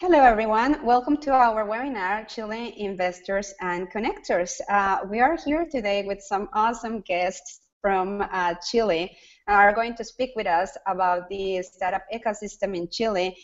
Hello, everyone. Welcome to our webinar, Chile Investors and Connectors. Uh, we are here today with some awesome guests from uh, Chile are going to speak with us about the startup ecosystem in Chile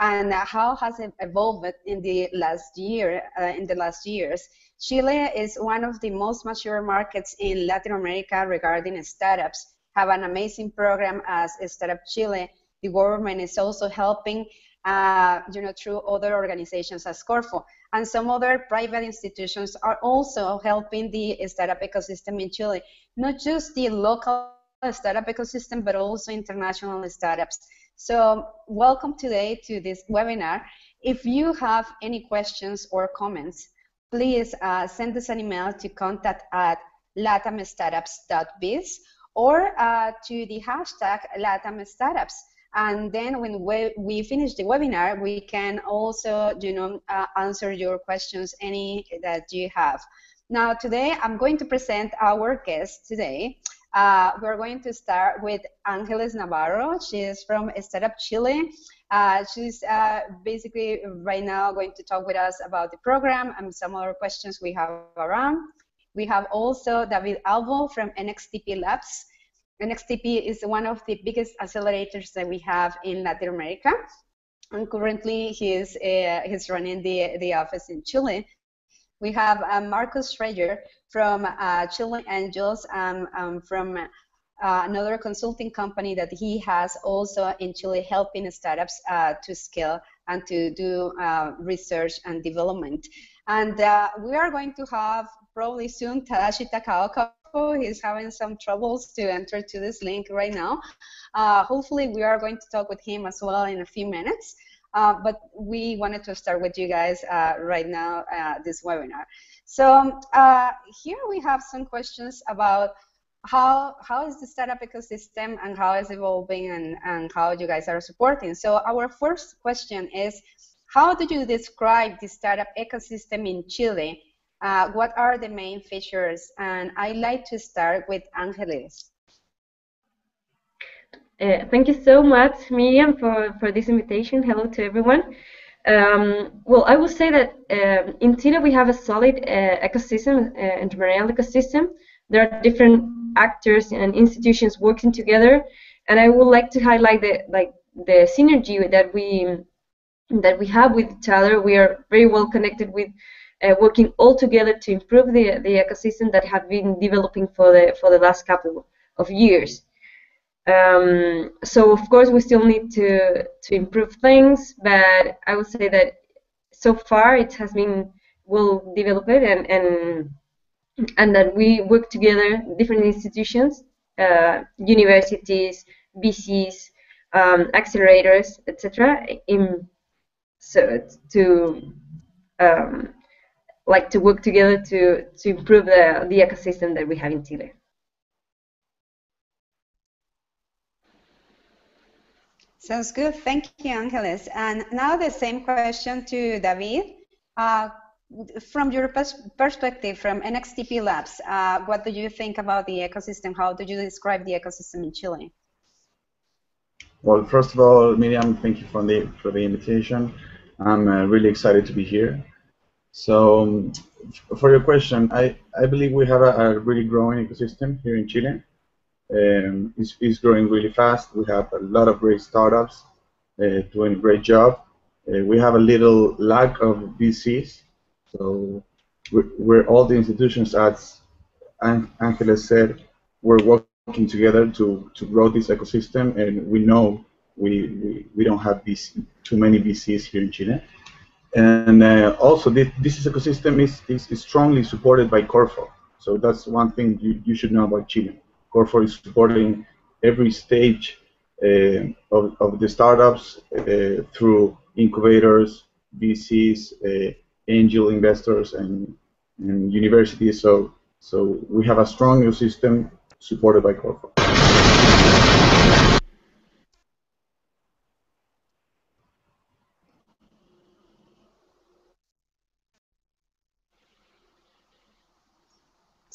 and how has it evolved in the last year, uh, in the last years. Chile is one of the most mature markets in Latin America regarding startups, have an amazing program as Startup Chile. The government is also helping uh, you know, through other organizations as Corfo. And some other private institutions are also helping the startup ecosystem in Chile, not just the local startup ecosystem, but also international startups. So welcome today to this webinar. If you have any questions or comments, please uh, send us an email to contact at latamstartups.biz or uh, to the hashtag latamstartups. And then when we, we finish the webinar, we can also, you know, uh, answer your questions, any that you have. Now, today I'm going to present our guest today. Uh, we're going to start with Angeles Navarro. She is from Startup Chile. Uh, she's uh, basically right now going to talk with us about the program and some other questions we have around. We have also David Albo from NXTP Labs. NXTP is one of the biggest accelerators that we have in Latin America. And currently, he is uh, he's running the, the office in Chile. We have uh, Marcus Schreier from uh, Chile Angels um, um, from uh, another consulting company that he has also in Chile helping startups uh, to scale and to do uh, research and development. And we are going to have probably soon Tadashi Takaoka He's having some troubles to enter to this link right now. Uh, hopefully, we are going to talk with him as well in a few minutes. Uh, but we wanted to start with you guys uh, right now, uh, this webinar. So uh, here we have some questions about how how is the startup ecosystem and how is evolving and, and how you guys are supporting. So our first question is, how do you describe the startup ecosystem in Chile uh, what are the main features? And I'd like to start with Angeles. Uh, thank you so much, Miriam, for, for this invitation. Hello to everyone. Um, well, I will say that uh, in Chile we have a solid uh, ecosystem, uh, entrepreneurial ecosystem. There are different actors and institutions working together, and I would like to highlight the like the synergy that we that we have with each other. We are very well connected with uh, working all together to improve the, the ecosystem that have been developing for the for the last couple of years. Um, so of course we still need to to improve things, but I would say that so far it has been well developed and and and that we work together, different institutions, uh, universities, VCs, um, accelerators, etc. In so to um, like to work together to to improve the the ecosystem that we have in Chile. Sounds good. Thank you, Angeles. And now the same question to David. Uh, from your pers perspective, from NXTP Labs, uh, what do you think about the ecosystem? How do you describe the ecosystem in Chile? Well, first of all, Miriam, thank you for the for the invitation. I'm uh, really excited to be here. So um, for your question, I, I believe we have a, a really growing ecosystem here in Chile. Um, it's, it's, growing really fast. We have a lot of great startups uh, doing a great job. Uh, we have a little lack of VCs. So we're, we're all the institutions, as Angeles said, we're working together to, to grow this ecosystem, and we know we, we, we don't have VC, too many VCs here in Chile. And uh, also, this, this ecosystem is, is, is, strongly supported by Corfo. So that's one thing you, you should know about Chile. Corfo is supporting every stage uh, of, of the startups uh, through incubators, VCs, uh, angel investors, and, and universities. So, so we have a strong ecosystem supported by Corfo.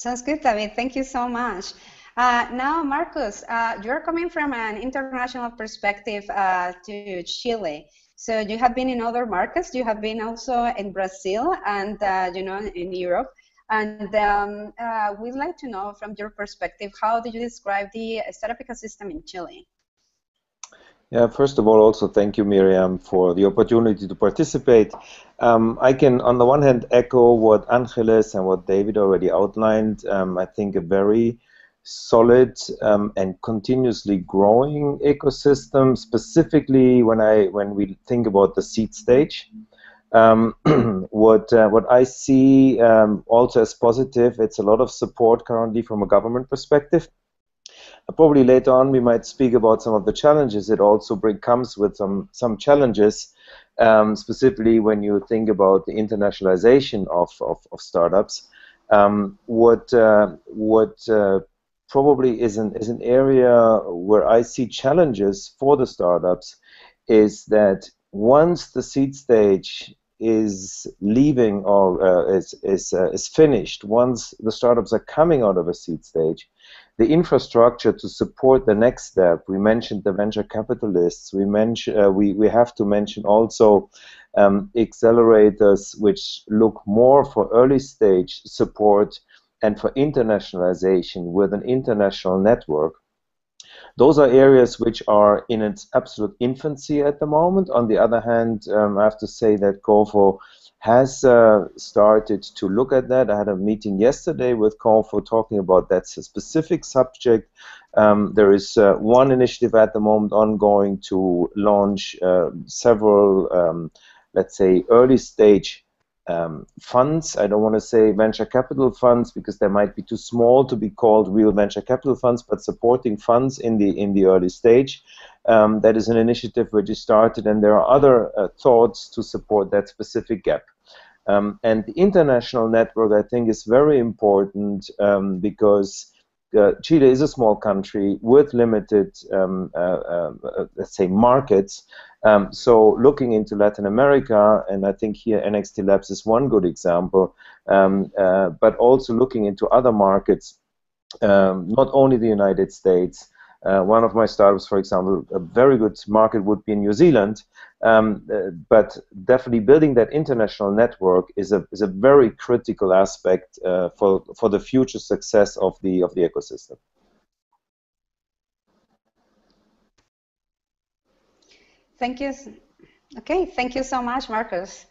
Sounds good, David. Thank you so much. Uh, now, Marcus, uh, you're coming from an international perspective uh, to Chile. So you have been in other markets. You have been also in Brazil and uh, you know in Europe. And um, uh, we'd like to know from your perspective, how did you describe the startup ecosystem in Chile? Yeah, first of all, also thank you, Miriam, for the opportunity to participate. Um, I can, on the one hand, echo what Angeles and what David already outlined. Um, I think a very solid um, and continuously growing ecosystem, specifically when I when we think about the seed stage. Um, what uh, what I see um, also as positive, it's a lot of support currently from a government perspective. Probably later on we might speak about some of the challenges. It also bring, comes with some some challenges, um, specifically when you think about the internationalization of of, of startups. Um, what uh, what uh, probably is an is an area where I see challenges for the startups is that once the seed stage is leaving or uh, is is, uh, is finished, once the startups are coming out of a seed stage, the infrastructure to support the next step. We mentioned the venture capitalists. We mention uh, we we have to mention also um, accelerators which look more for early stage support and for internationalization with an international network. Those are areas which are in its absolute infancy at the moment. On the other hand, um, I have to say that Corfo has uh, started to look at that. I had a meeting yesterday with Corfo talking about that specific subject. Um, there is uh, one initiative at the moment ongoing to launch uh, several, um, let's say, early stage um, funds. I don't want to say venture capital funds because they might be too small to be called real venture capital funds, but supporting funds in the in the early stage. Um, that is an initiative which is started, and there are other uh, thoughts to support that specific gap. Um, and the international network, I think, is very important um, because uh, Chile is a small country with limited, um, uh, uh, uh let's say, markets. Um, so looking into Latin America, and I think here NXT Labs is one good example, um, uh, but also looking into other markets, um, not only the United States. Uh, one of my startups, for example, a very good market would be in New Zealand, um, uh, but definitely building that international network is a is a very critical aspect uh, for for the future success of the of the ecosystem. Thank you. Okay, thank you so much, Marcus.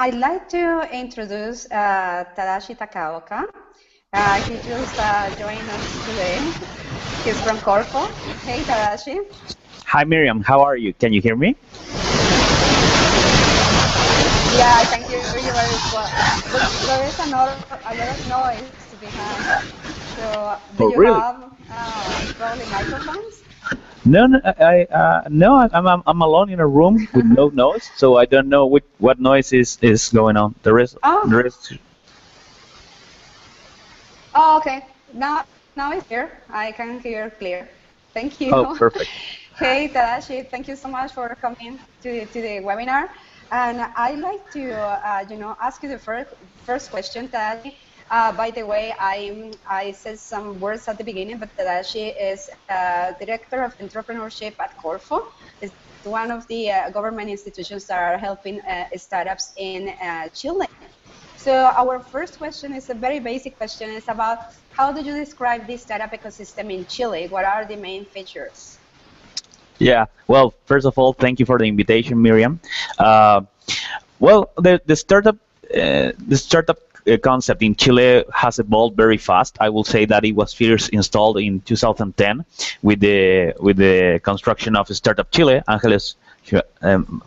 I'd like to introduce uh, Tadashi Takaoka. Uh, he just uh, joined us today. He's from Corfo. Hey, Tadashi. Hi, Miriam. How are you? Can you hear me? Yeah, I can hear you very well. But there is a lot, a lot of noise behind. So, do oh, you really? have uh, probably microphones? No, no, I, uh, no, I'm, I'm, I'm alone in a room with no noise, so I don't know what, what noise is, is going on. The rest, oh. the rest. Oh, okay. Now, now it's here. I can hear clear. Thank you. Oh, perfect. hey, Tadashi, thank you so much for coming to, to the webinar. And I'd like to, uh, you know, ask you the first, first question, Tadashi. Uh, by the way, I, I said some words at the beginning, but Tadashi is uh, Director of Entrepreneurship at Corfo. It's one of the uh, government institutions that are helping uh, startups in uh, Chile. So our first question is a very basic question. It's about how do you describe this startup ecosystem in Chile? What are the main features? Yeah, well, first of all, thank you for the invitation, Miriam. Uh, well, the, the startup uh, the startup concept in Chile has evolved very fast. I will say that it was first installed in 2010 with the with the construction of Startup Chile. Angeles um,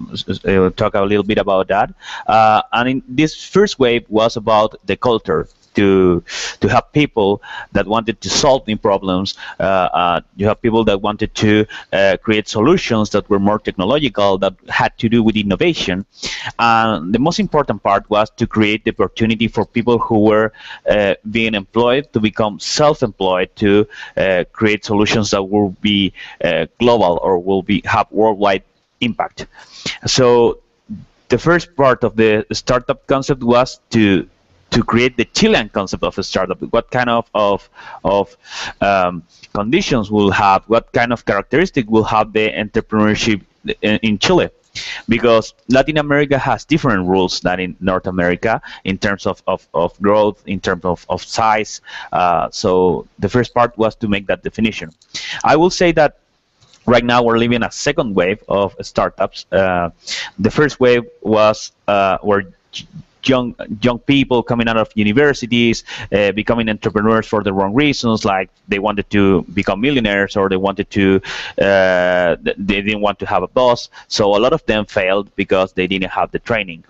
uh, talk a little bit about that. Uh, and in this first wave was about the culture to to have people that wanted to solve new problems. Uh, uh, you have people that wanted to uh, create solutions that were more technological, that had to do with innovation. And the most important part was to create the opportunity for people who were uh, being employed to become self-employed to uh, create solutions that will be uh, global or will be have worldwide impact. So the first part of the startup concept was to to create the Chilean concept of a startup. What kind of of, of um, conditions will have? What kind of characteristic will have the entrepreneurship in, in Chile? because Latin America has different rules than in North America in terms of, of, of growth, in terms of, of size. Uh, so the first part was to make that definition. I will say that right now we're living a second wave of startups. Uh, the first wave was uh, where young young people coming out of universities uh, becoming entrepreneurs for the wrong reasons like they wanted to become millionaires or they wanted to uh, they didn't want to have a boss. So a lot of them failed because they didn't have the training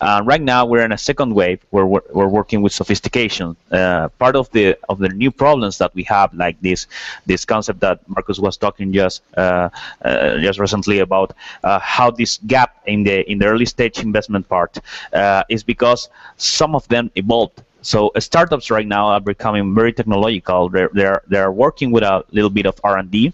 uh, right now, we're in a second wave where we're, we're working with sophistication. Uh, part of the of the new problems that we have, like this this concept that Marcus was talking just uh, uh just recently about uh, how this gap in the in the early stage investment part uh, is because some of them evolved so uh, startups right now are becoming very technological. They're they're, they're working with a little bit of R and D,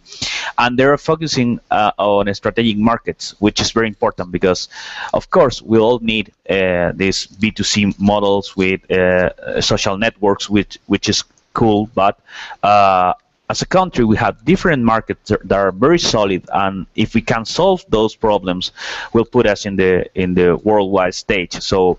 and they're focusing uh, on strategic markets, which is very important because, of course, we all need uh, these B2C models with uh, social networks, which which is cool, but uh, as a country, we have different markets that are very solid, and if we can solve those problems, will put us in the in the worldwide stage. So,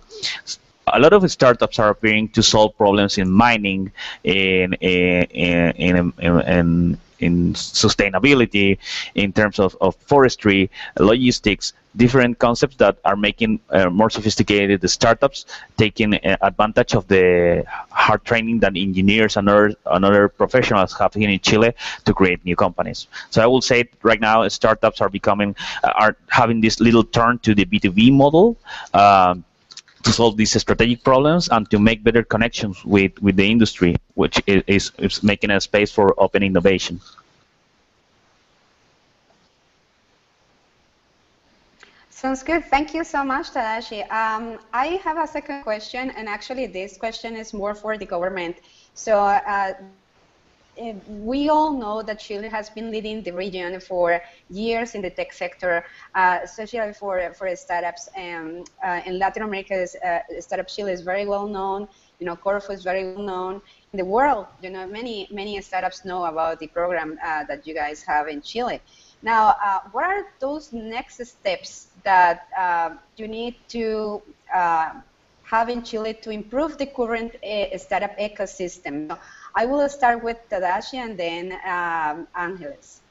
a lot of startups are appearing to solve problems in mining, in in in, in, in, in sustainability, in terms of, of forestry, logistics, different concepts that are making uh, more sophisticated the startups, taking uh, advantage of the hard training that engineers and other, and other professionals have here in Chile to create new companies. So I will say right now startups are becoming, uh, are having this little turn to the B2B model. Um, to solve these strategic problems and to make better connections with, with the industry, which is, is making a space for open innovation. Sounds good. Thank you so much, Tadashi. Um, I have a second question, and actually this question is more for the government. So uh, we all know that Chile has been leading the region for years in the tech sector, uh, especially for, for startups. And uh, in Latin America, uh, Startup Chile is very well known. You know, Corfo is very well known in the world. You know, many many startups know about the program uh, that you guys have in Chile. Now, uh, what are those next steps that uh, you need to have in Chile to improve the current startup ecosystem? I will start with Tadashi and then um, Angeles.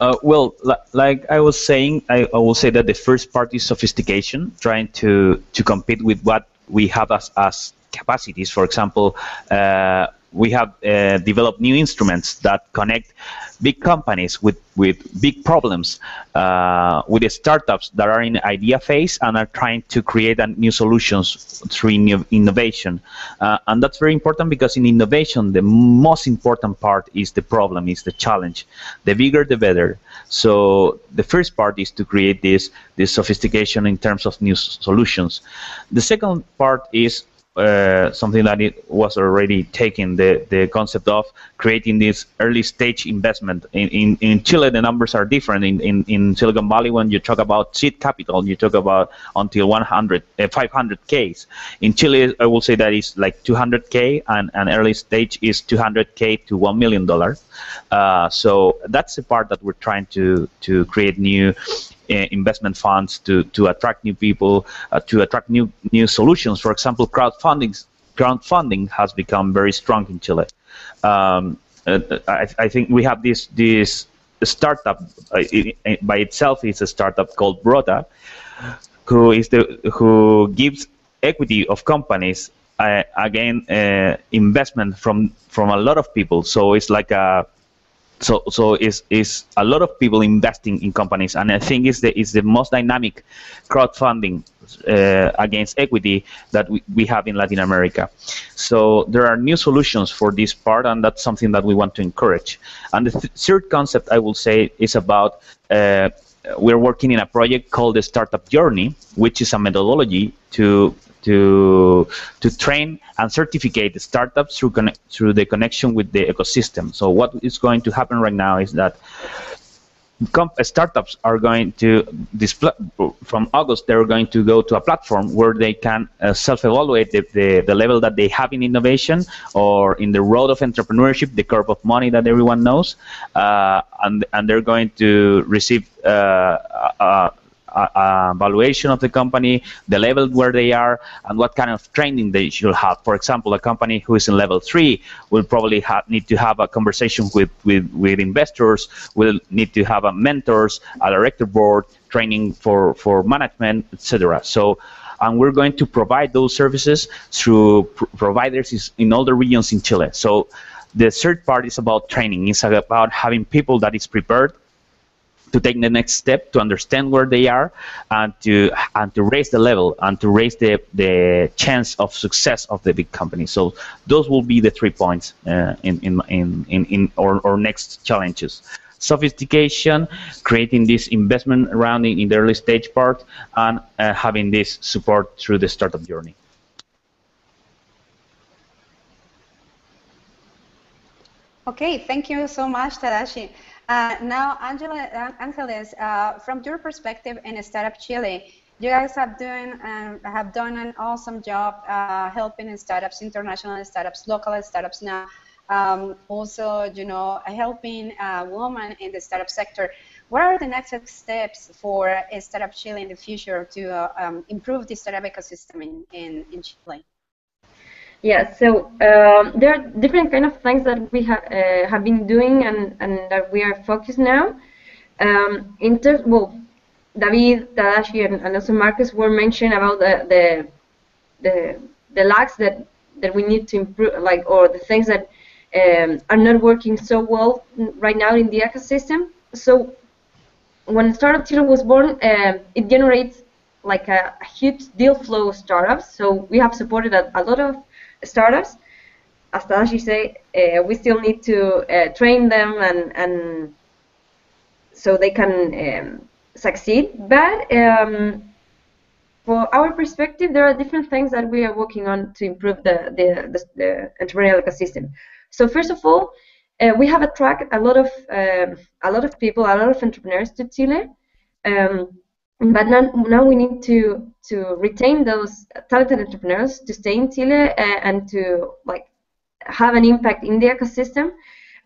Uh, well, like I was saying, I, I, will say that the first part is sophistication, trying to, to compete with what we have as, as capacities. For example, uh, we have uh, developed new instruments that connect big companies with, with big problems, uh, with the startups that are in idea phase and are trying to create new solutions through innovation. Uh, and that's very important because in innovation, the most important part is the problem, is the challenge. The bigger, the better. So the first part is to create this, this sophistication in terms of new solutions. The second part is uh, something that it was already taking the the concept of creating this early stage investment. In, in, in Chile the numbers are different. In, in, in Silicon Valley when you talk about seed capital you talk about until 100 uh, 500k in Chile I will say that is like 200k and an early stage is 200k to 1 million dollars. Uh, so that's the part that we're trying to to create new investment funds to, to attract new people, uh, to attract new new solutions. For example, crowdfunding crowdfunding has become very strong in Chile. Um, uh, I, I, think we have this this startup it, it, by itself is a startup called Broota, who is the who gives equity of companies uh, again uh, investment from from a lot of people. So it's like a so so is is a lot of people investing in companies and i think it's the is the most dynamic crowdfunding uh, against equity that we, we have in latin america. So there are new solutions for this part and that's something that we want to encourage. And the th third concept i will say is about uh, we're working in a project called the startup journey which is a methodology to to to train and certificate the startups through through the connection with the ecosystem. So what is going to happen right now is that startups are going to display from August they're going to go to a platform where they can uh, self-evaluate the, the, the, level that they have in innovation or in the road of entrepreneurship the curve of money that everyone knows uh, and, and they're going to receive uh, uh, valuation of the company, the level where they are, and what kind of training they should have. For example, a company who is in level three will probably have, need to have a conversation with, with, with investors, will need to have a mentors, a director board, training for, for management, etc. So and we're going to provide those services through pr providers in all the regions in Chile. So the third part is about training. It's about having people that is prepared to take the next step to understand where they are and to and to raise the level and to raise the the chance of success of the big company. So those will be the three points uh, in, in in in in our, our next challenges. Sophistication creating this investment round in, in the early stage part and uh, having this support through the startup journey. Okay, thank you so much, Tadashi. Uh, now, Angela, uh, Angeles, uh, from your perspective in Startup Chile, you guys have doing um, have done an awesome job uh, helping startups, international startups, local startups. Now, um, also, you know, helping women in the startup sector. What are the next steps for Startup Chile in the future to uh, um, improve the startup ecosystem in, in, in Chile? Yeah, so um, there are different kind of things that we uh, have been doing and, and that we are focused now. Um, in terms, well, David, Tadashi, and, and also Marcus were mentioned about the the the, the lacks that that we need to improve, like or the things that um, are not working so well right now in the ecosystem. So when Startup Chile was born, uh, it generates like a, a, huge deal flow of startups. So we have supported a, a lot of startups. As Tadashi say, uh, we still need to uh, train them and, and so they can um, succeed. But um, for our perspective, there are different things that we are working on to improve the, the, the, the entrepreneurial ecosystem. So first of all, uh, we have attracted a lot of um, a lot of people, a lot of entrepreneurs to Chile. Um, but now, now we need to to retain those talented entrepreneurs to stay in Chile uh, and to like have an impact in the ecosystem.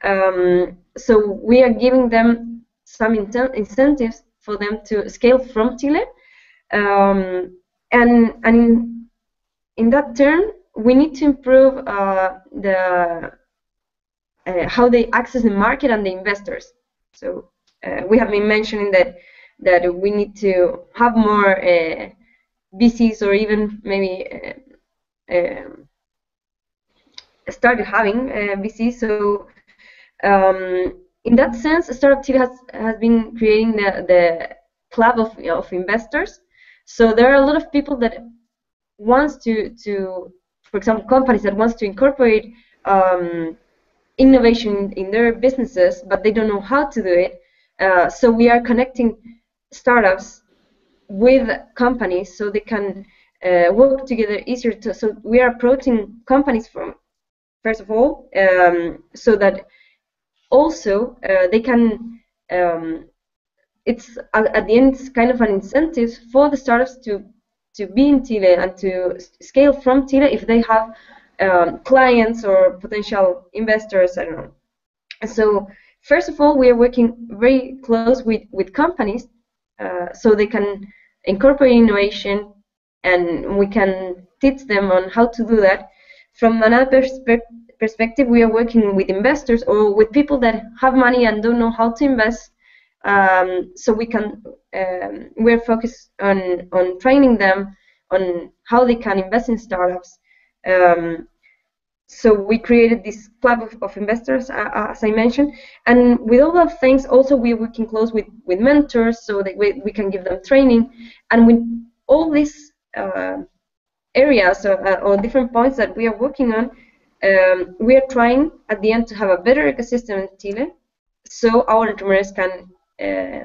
Um, so we are giving them some incentives for them to scale from Chile, um, and and in in that turn we need to improve uh, the uh, how they access the market and the investors. So uh, we have been mentioning that that we need to have more uh, VCs or even maybe uh, um, started having uh, VCs. So um, in that sense, Startup Chile has has been creating the the club of of investors. So there are a lot of people that wants to to, for example, companies that wants to incorporate um, innovation in their businesses, but they don't know how to do it. Uh, so we are connecting startups with companies so they can uh, work together easier. To, so we are approaching companies from, first of all, um, so that also uh, they can, um, it's at, the end, it's kind of an incentive for the startups to, to be in Chile and to scale from Chile if they have um, clients or potential investors, I don't know. So first of all, we are working very close with, with companies uh, so they can incorporate innovation and we can teach them on how to do that. From another perspe perspective, we are working with investors or with people that have money and don't know how to invest. Um, so we can um, we're focused on on training them on how they can invest in startups. Um, so we created this club of, of investors, uh, uh, as I mentioned, and with all those things, also we're working close with, with mentors so that we, we can give them training, and with all these uh, areas or, uh, or, different points that we are working on, um, we are trying at the end to have a better ecosystem in Chile, so our entrepreneurs can uh,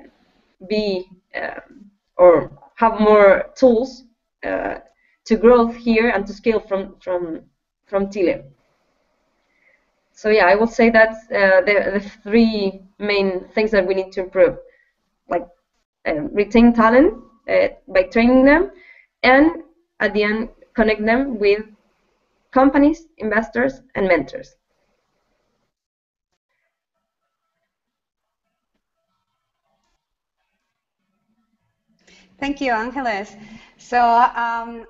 be um, or have more tools uh, to grow here and to scale from from from Chile so yeah, I will say that's uh, the, the three main things that we need to improve. like uh, retain talent uh, by training them, and at the end connect them with companies, investors, and mentors. Thank you, Angeles. So um,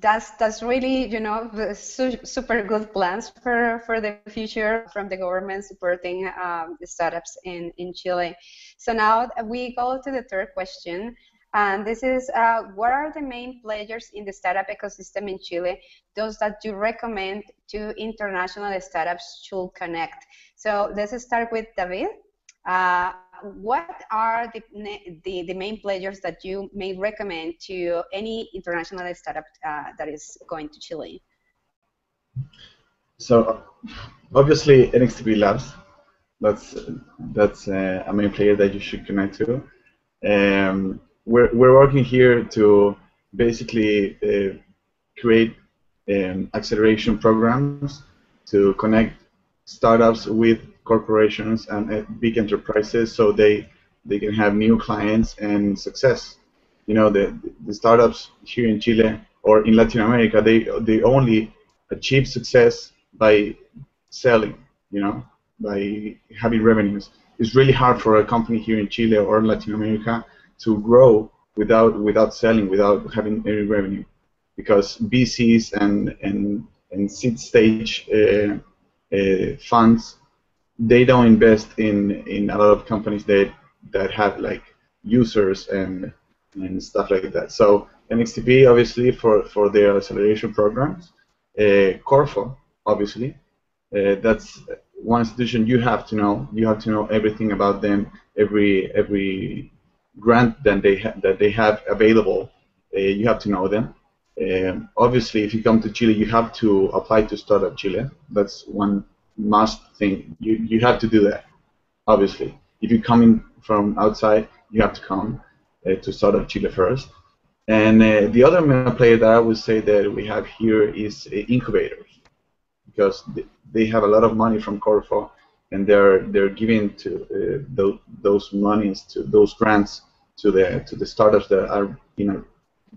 that's that's really you know su super good plans for for the future from the government supporting um, the startups in in Chile. So now we go to the third question. And this is, uh, what are the main players in the startup ecosystem in Chile, those that you recommend to international startups should connect? So let's start with David. Uh, what are the, the, the, main players that you may recommend to any international startup uh, that is going to Chile? So obviously NXTP Labs, that's that's uh, a main player that you should connect to. Um, we're we're working here to basically uh, create um, acceleration programs to connect startups with corporations and uh, big enterprises so they they can have new clients and success. You know, the, the startups here in Chile or in Latin America, they they only achieve success by selling, you know, by having revenues. It's really hard for a company here in Chile or Latin America to grow without without selling, without having any revenue, because VCs and and and seed stage uh, uh, funds they don't invest in in a lot of companies that that have like users and and stuff like that. So NXTP obviously for for their acceleration programs, uh, Corfo obviously, uh, that's one institution you have to know. You have to know everything about them, every every grant that they ha- that they have available. Uh, you have to know them. Um, obviously, if you come to Chile, you have to apply to Startup Chile. That's one must thing. You you have to do that. Obviously, if you come in from outside, you have to come uh, to Startup Chile first. And uh, the other main player that I would say that we have here is uh, incubators, because they have a lot of money from Corfo, and they're they're giving to uh, those, those monies to those grants to the to the startups that are you know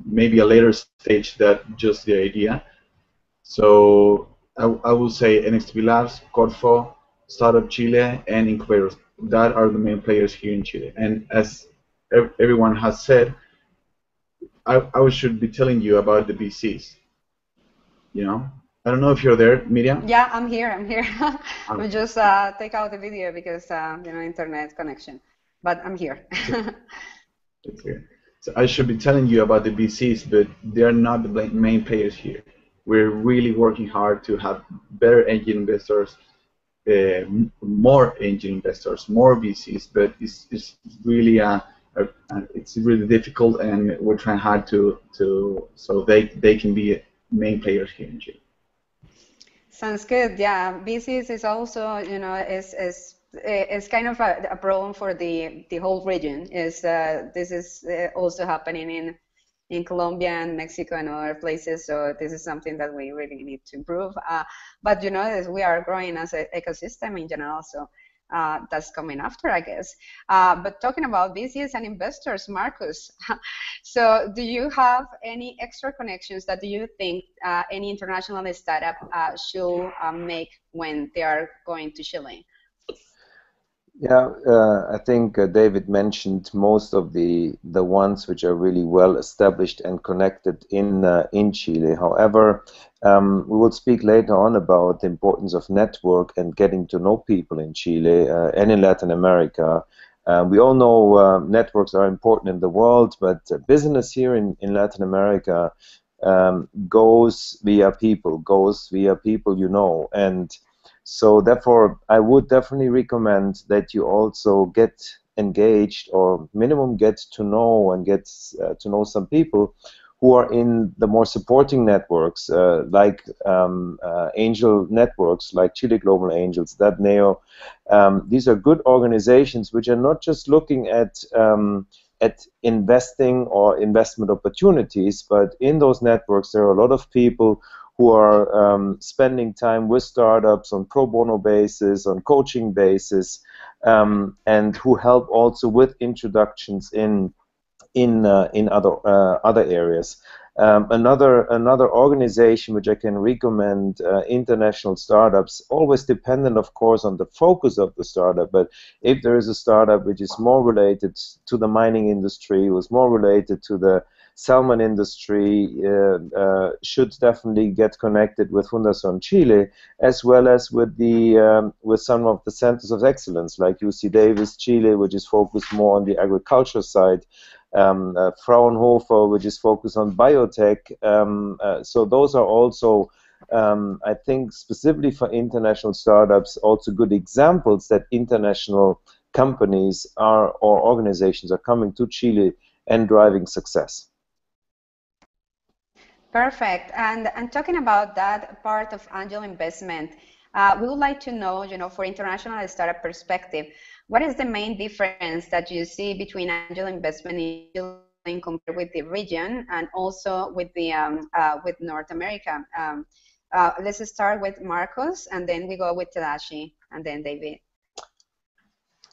maybe a later stage that just the idea. So I, I will say NXTP Labs, Corfo, Startup Chile, and incubators. That are the main players here in Chile. And as everyone has said, I, I should be telling you about the VCs. You know, I don't know if you're there, Miriam. Yeah, I'm here. I'm here. I just uh, take out the video because uh, you know internet connection, but I'm here. okay. So I should be telling you about the VCs, but they're not the main players here we're really working hard to have better angel investors, uh, more angel investors, more VCs, but it's, it's really a, a, it's really difficult, and we're trying hard to to so they they can be main players here in Chile. Sounds good. Yeah, VCs is also you know is is it's kind of a, a problem for the the whole region. Is uh, this is uh, also happening in in Colombia and Mexico and other places. So this is something that we really need to improve. Uh, but you know, we are growing as an ecosystem in general, so uh, that's coming after, I guess. Uh, but talking about VCs and investors, Marcus, so do you have any extra connections that do you think uh, any international startup uh, should uh, make when they are going to Chile? Yeah, uh, I think uh, David mentioned most of the the ones which are really well established and connected in uh, in Chile. However, um, we will speak later on about the importance of network and getting to know people in Chile uh, and in Latin America. Uh, we all know uh, networks are important in the world, but business here in, in Latin America um, goes via people, goes via people you know, and so therefore, I would definitely recommend that you also get engaged or minimum get to know and get uh, to know some people who are in the more supporting networks uh, like um, uh, angel networks like Chile Global Angels, DADNEO. Um, these are good organizations which are not just looking at um, at investing or investment opportunities, but in those networks there are a lot of people who are um, spending time with startups on pro bono basis, on coaching basis, um, and who help also with introductions in in uh, in other uh, other areas. Um, another another organization which I can recommend, uh, international startups, always dependent, of course, on the focus of the startup. But if there is a startup which is more related to the mining industry, was more related to the salmon industry, uh, uh, should definitely get connected with Fundación Chile, as well as with the um, with some of the centers of excellence, like UC Davis Chile, which is focused more on the agriculture side um, uh, Fraunhofer, which is focused on biotech. Um, uh, so those are also, um, I think, specifically for international startups, also good examples that international companies are or organizations are coming to Chile and driving success. Perfect. And and talking about that part of angel investment, uh, we would like to know, you know, for international startup perspective, what is the main difference that you see between angel investment in compared with the region and also with the um, uh, with North America? Um, uh, let's start with Marcus, and then we go with Tadashi, and then David.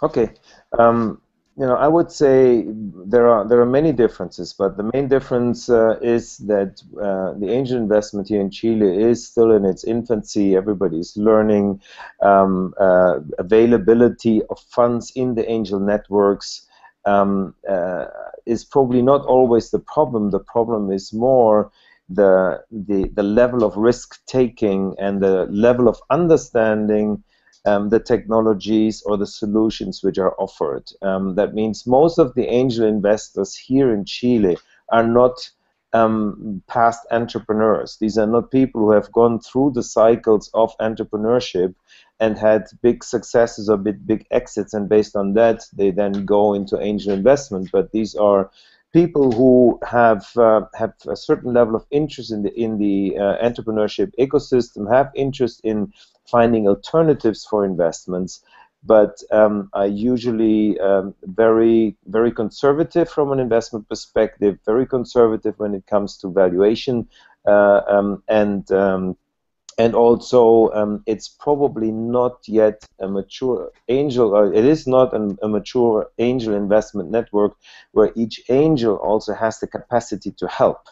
Okay. Um, you know, I would say there are there are many differences, but the main difference uh, is that uh, the angel investment here in Chile is still in its infancy. Everybody's learning. Um, uh, availability of funds in the angel networks um, uh, is probably not always the problem. The problem is more the the the level of risk taking and the level of understanding um, the technologies or the solutions which are offered. Um, that means most of the angel investors here in Chile are not um, past entrepreneurs. These are not people who have gone through the cycles of entrepreneurship and had big successes or big, big exits, and based on that, they then go into angel investment. But these are people who have uh, have a certain level of interest in the in the uh, entrepreneurship ecosystem, have interest in finding alternatives for investments, but um, are usually um, very very conservative from an investment perspective, very conservative when it comes to valuation, uh, um, and um, and also um, it's probably not yet a mature angel or it is not an, a mature angel investment network where each angel also has the capacity to help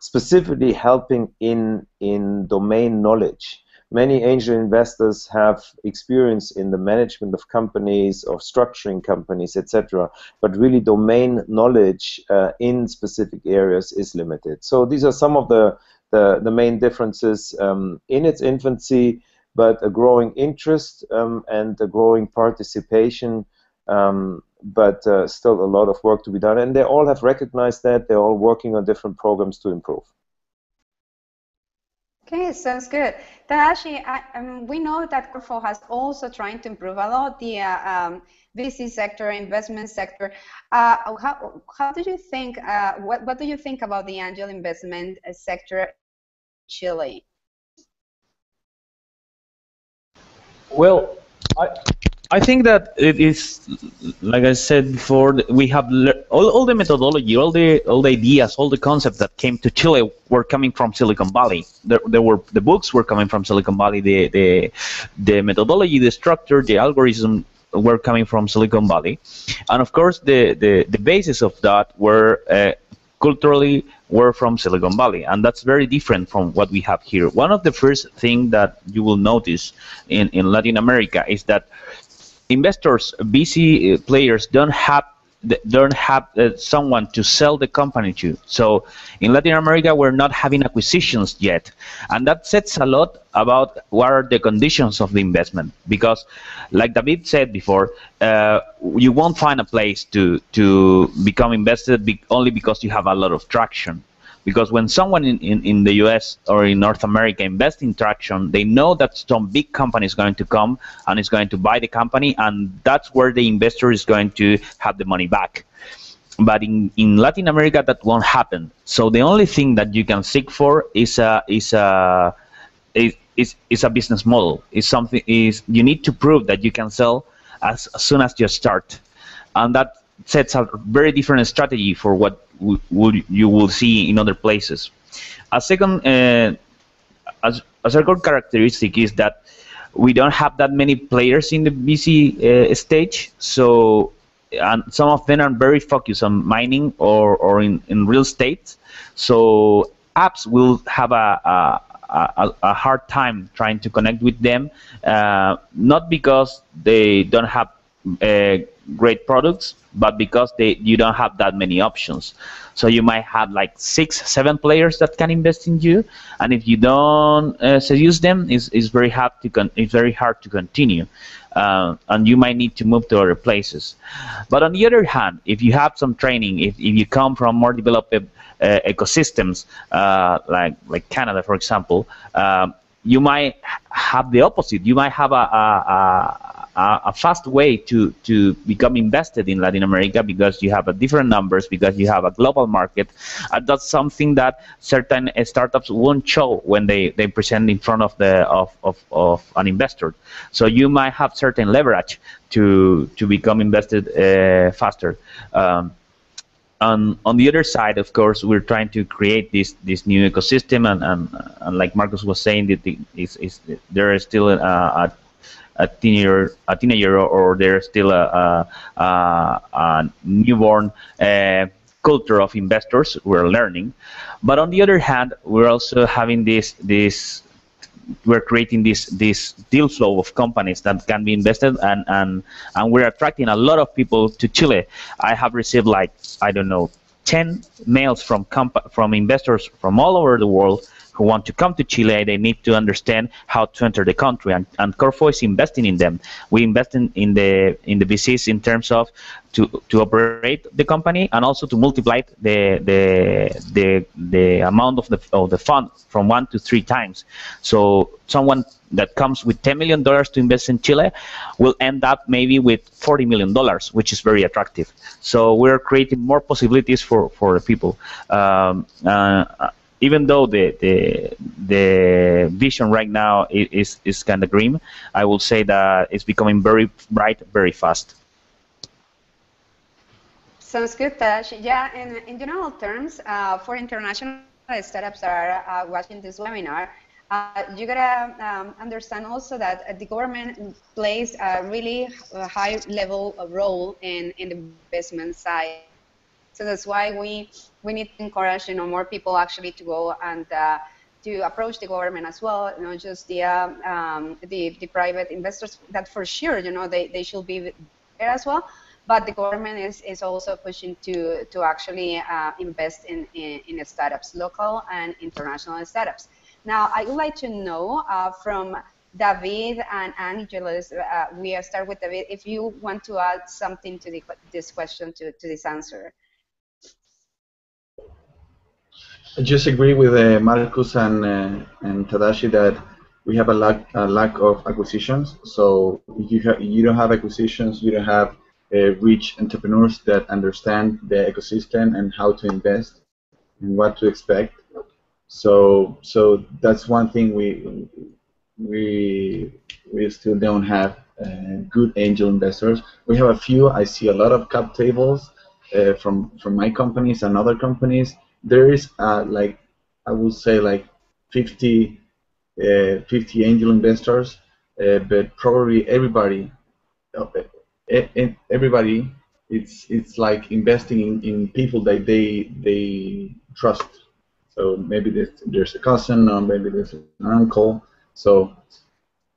specifically helping in in domain knowledge many angel investors have experience in the management of companies or structuring companies etc but really domain knowledge uh, in specific areas is limited so these are some of the the, the main differences um, in its infancy, but a growing interest um, and a growing participation, um, but uh, still a lot of work to be done. And they all have recognized that. They're all working on different programs to improve. Okay, sounds good. Tadashi, I, we know that Corfo has also trying to improve a lot the uh, um, VC sector, investment sector. Uh, how, how do you think, uh, what, what do you think about the angel investment sector Chile? Well, I, I think that it is, like I said before, we have all, all the methodology, all the all the ideas, all the concepts that came to Chile were coming from Silicon Valley. There, there were the books were coming from Silicon Valley. The the the methodology, the structure, the algorithm were coming from Silicon Valley, and of course the the, the basis of that were uh, culturally were from Silicon Valley, and that's very different from what we have here. One of the first things that you will notice in, in Latin America is that investors, VC players, don't have don't have uh, someone to sell the company to. So in Latin America, we're not having acquisitions yet, and that says a lot about what are the conditions of the investment. Because, like David said before, uh, you won't find a place to to become invested be only because you have a lot of traction. Because when someone in, in, in the US or in North America invests in Traction, they know that some big company is going to come and is going to buy the company, and that's where the investor is going to have the money back. But in, in Latin America, that won't happen. So the only thing that you can seek for is a is a is, is, is a business model. Is something is you need to prove that you can sell as, as soon as you start, and that sets a very different strategy for what you will see in other places. A second, uh, a good characteristic is that we don't have that many players in the VC uh, stage, so and some of them are very focused on mining or, or in, in real estate. So apps will have a, a, a, a hard time trying to connect with them, uh, not because they don't have uh, great products, but because they you don't have that many options. So you might have like six, seven players that can invest in you, and if you don't uh, seduce them, it's, it's very hard to con- it's very hard to continue, uh, and you might need to move to other places. But on the other hand, if you have some training, if, if you come from more developed uh, ecosystems uh, like like Canada, for example, um, you might have the opposite. You might have a, a, a, a, fast way to, to become invested in Latin America because you have a different numbers, because you have a global market. And that's something that certain startups won't show when they, they present in front of the of, of, of an investor. So you might have certain leverage to to become invested uh, faster. Um, on, on the other side, of course, we're trying to create this this new ecosystem, and, and, and like Marcus was saying, that the, is, is, there is still a, a a teenager, a teenager, or they're still a, a, a newborn uh, culture of investors. We're learning, but on the other hand, we're also having this this we're creating this this deal flow of companies that can be invested and and and we're attracting a lot of people to Chile. I have received like I don't know 10 mails from comp- from investors from all over the world who want to come to Chile, they need to understand how to enter the country, and, and Corfo is investing in them. We invest in, in the in the VCs in terms of to, to operate the company and also to multiply the the the, the amount of the of the fund from one to three times. So someone that comes with 10 million dollars to invest in Chile will end up maybe with 40 million dollars, which is very attractive. So we're creating more possibilities for for the people. Um, uh, even though the the the vision right now is is kind of grim, I will say that it's becoming very bright very fast. Sounds good, Tash. Yeah, in, in general terms, uh, for international startups that are uh, watching this webinar, uh, you gotta um, understand also that the government plays a really high level role in, in the investment side. So that's why we we need to encourage you know more people actually to go and uh, to approach the government as well, you know, just the, um, the, the private investors that for sure, you know, they, they should be there as well. But the government is, is also pushing to, to actually uh, invest in, in, in, startups, local and international startups. Now, I would like to know uh, from David and Angeles, uh, we start with David, if you want to add something to the, this question, to, to this answer. I just agree with uh, Marcus and uh, and Tadashi that we have a lack a lack of acquisitions. So if you have you don't have acquisitions, you don't have uh, rich entrepreneurs that understand the ecosystem and how to invest and what to expect. So so that's one thing we we we still don't have uh, good angel investors. We have a few. I see a lot of cap tables uh, from from my companies and other companies there is uh, like I would say like 50, uh, 50 angel investors, uh, but probably everybody, uh, everybody, it's it's like investing in, in people that they they trust. So maybe there's, there's a cousin or maybe there's an uncle. So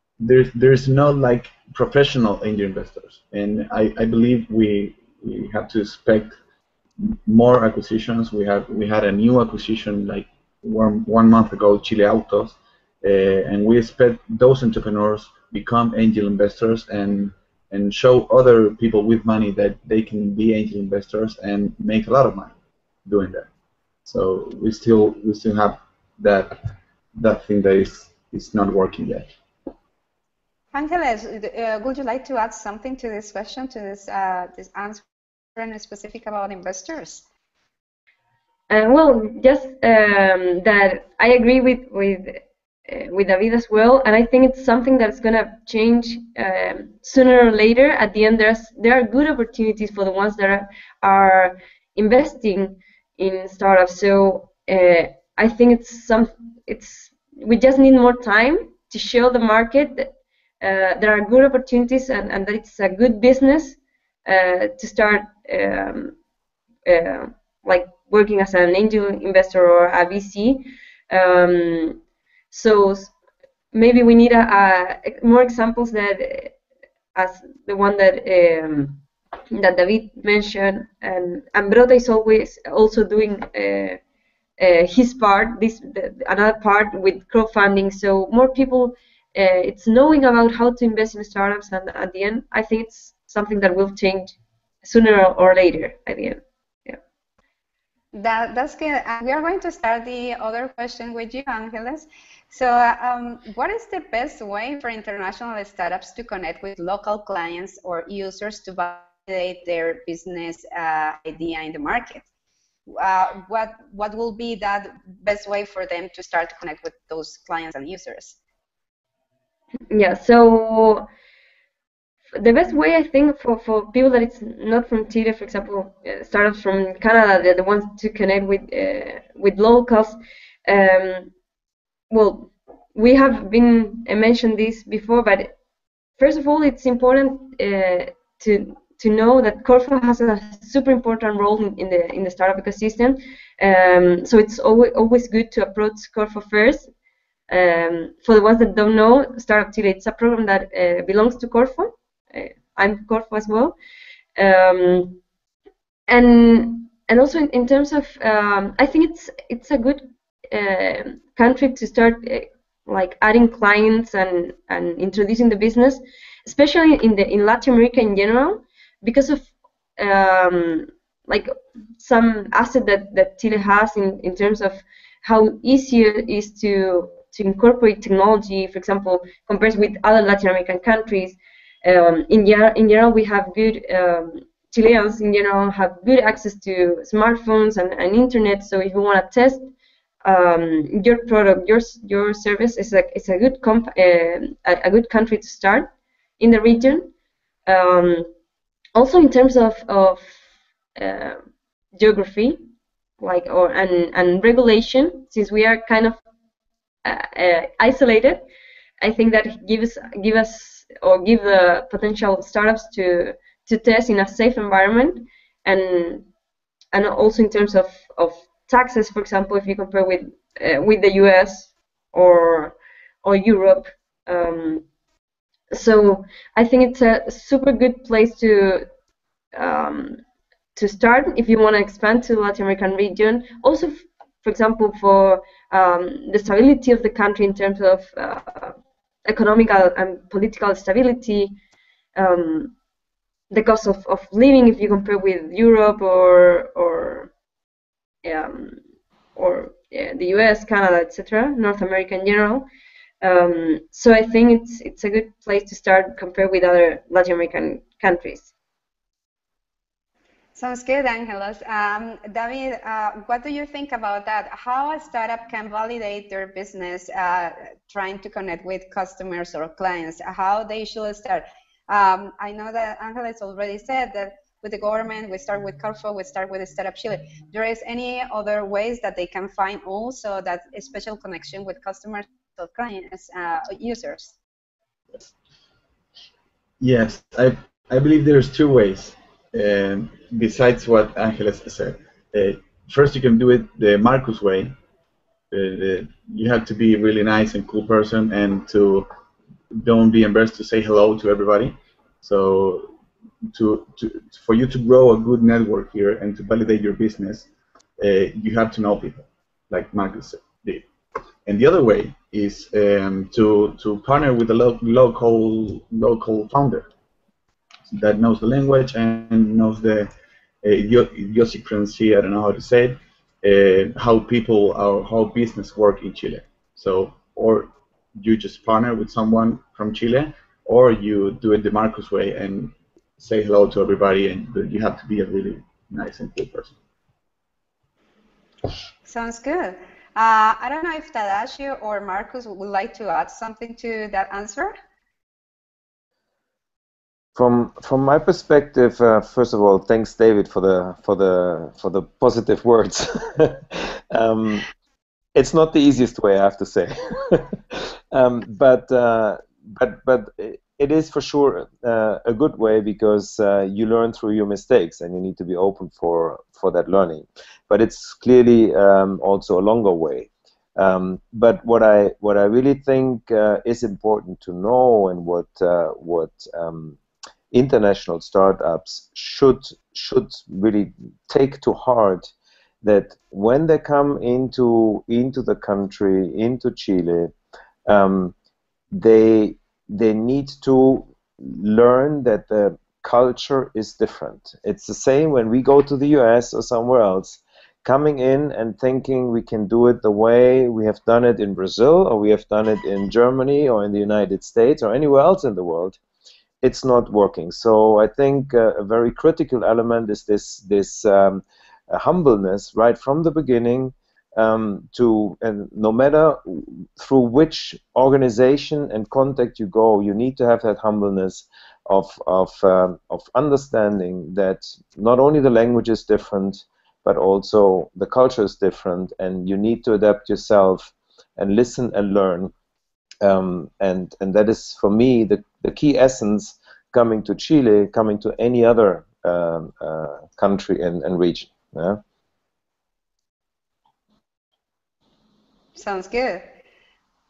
there's there's no like professional angel investors, and I, I believe we we have to expect more acquisitions. We had we had a new acquisition like one one month ago, Chile Autos, uh, and we expect those entrepreneurs become angel investors and and show other people with money that they can be angel investors and make a lot of money doing that. So we still we still have that that thing that is is not working yet. Angeles, uh, would you like to add something to this question, to this uh, this answer? Specific about investors? Uh, well, just um, that I agree with with uh, with David as well, and I think it's something that's going to change um, sooner or later. At the end, there's there are good opportunities for the ones that are, are investing in startups. So uh, I think it's some it's we just need more time to show the market that uh, there are good opportunities and, and that it's a good business to start um, uh, like working as an angel investor or a VC. Um, so maybe we need a, a, more examples that as the one that um, that David mentioned, and Ambrota is always also doing uh, uh, his part, this the, another part with crowdfunding. So more people, uh, it's knowing about how to invest in startups, and at the end, I think it's something that will change sooner or later. At the end, yeah. That that's good. And we are going to start the other question with you, Angeles. So, um, what is the best way for international startups to connect with local clients or users to validate their business uh, idea in the market? Uh, what what will be that best way for them to start to connect with those clients and users? Yeah. So the best way I think for, for people that it's not from Chile, for example, uh, startups from Canada, they're the ones to connect with uh, with locals. Um, well, we have been uh, mentioned this before, but first of all, it's important uh, to to know that Corfo has a super important role in, in the in the startup ecosystem. Um, so it's always always good to approach Corfo first. Um, for the ones that don't know, Startup Chile, it's a program that uh, belongs to Corfo. I'm Corfo as well. Um, and and also in, in terms of, um, I think it's it's a good uh, country to start uh, like adding clients and, and introducing the business, especially in the in Latin America in general, because of um, like some asset that, that Chile has in, in terms of how easy it is to to incorporate technology, for example, compared with other Latin American countries. Um, in, in general, we have good um, Chileans in general have good access to smartphones and, and internet. So if you want to test um, your product, your your service it's a is a good comp uh, a, a, good country to start in the region. Um, also, in terms of of uh, geography, like or and and regulation, since we are kind of uh, uh isolated, I think that gives give us or give the potential startups to to test in a safe environment and and also in terms of, of taxes, for example, if you compare with uh, with the U.S. or or Europe. Um, so I think it's a super good place to um, to start if you want to expand to the Latin American region. Also, for example, for um, the stability of the country in terms of uh, economical and political stability, um, the cost of, of living if you compare with Europe or or um, or the US, Canada, etc., North America in general. Um, so I think it's it's a good place to start compared with other Latin American countries. Sounds good, Angelos. Um, David, uh, what do you think about that? How a startup can validate their business uh, trying to connect with customers or clients? How they should start? Um, I know that Angelos already said that with the government, we start with Corfo, we start with the Startup Chile. There is any other ways that they can find also that special connection with customers or clients, uh, users? Yes, I, I believe there's two ways um, besides what Angeles said. Uh, first, you can do it the Marcus way. Uh, you have to be a really nice and cool person and to don't be embarrassed to say hello to everybody. So to, to for you to grow a good network here and to validate your business, uh, you have to know people, like Marcus did. And the other way is um, to to partner with a lo local local founder that knows the language and knows the uh, idiosyncsy, I don't know how to say it, uh, how people or how business work in Chile. So, or you just partner with someone from Chile, or you do it the Marcus way and say hello to everybody, and you have to be a really nice and cool person. Sounds good. Uh, I don't know if Tadashi or Marcus would like to add something to that answer. From from my perspective, uh, first of all, thanks David for the for the for the positive words. um, it's not the easiest way, I have to say. um, but uh, but but it is for sure uh, a good way because uh, you learn through your mistakes, and you need to be open for for that learning. But it's clearly um, also a longer way. Um, but what I what I really think uh, is important to know, and what uh, what um, international startups should should really take to heart that when they come into into the country into Chile, um, they they need to learn that the culture is different. It's the same when we go to the U.S. or somewhere else. Coming in and thinking we can do it the way we have done it in Brazil or we have done it in Germany or in the United States or anywhere else in the world, it's not working. So I think uh, a very critical element is this this um, humbleness right from the beginning um, to and no matter through which organization and contact you go, you need to have that humbleness of of um, of understanding that not only the language is different, but also the culture is different, and you need to adapt yourself and listen and learn. Um, and and that is for me the the key essence coming to Chile, coming to any other um, uh, country and, and region. Yeah. Sounds good.